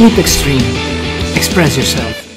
Keep extreme. Express yourself.